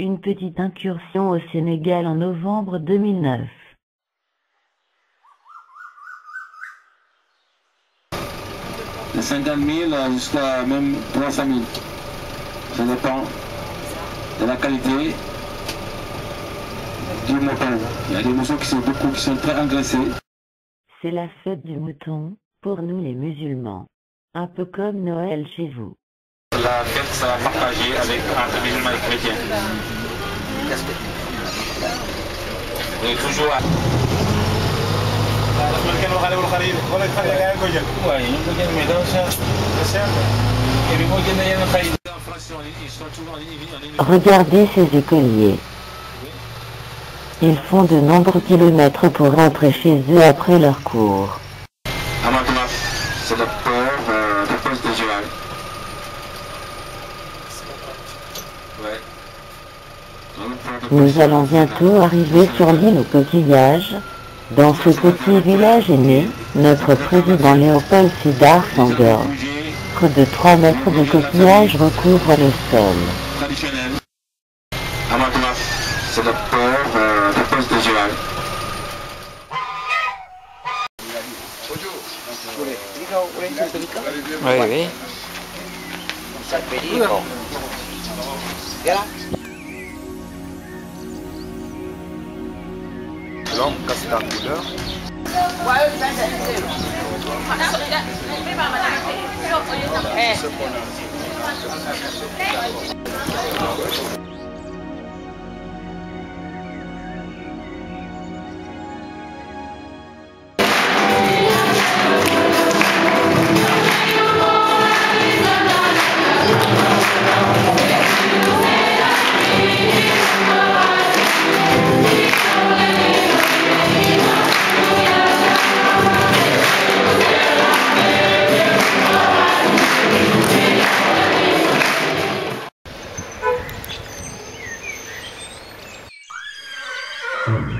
Une petite incursion au Sénégal en novembre 2009. De 50 000 jusqu'à même 300 000. Ça dépend de la qualité du mouton. Il y a des moutons qui sont beaucoup, qui sont très engraissés. C'est la fête du mouton, pour nous les musulmans. Un peu comme Noël chez vous. La fête sera partagée avec entre musulmans et chrétiens. Et toujours à... Regardez ces écoliers. Ils font de nombreux kilomètres pour rentrer chez eux après leur cours. À ma place, c'est le port euh, de poste de Joal. Ouais. Dans le port de Nous allons bientôt arriver sur l'île aux coquillages. Dans ce petit village est né notre président Léopold Sédar Senghor. Bouger Près de 3 mètres de coquillages recouvrent le sol. c'est poste de. Oui, oui. L'homme casse la couleur. Thank Amen.